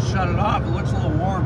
shut it off. It looks a little warm.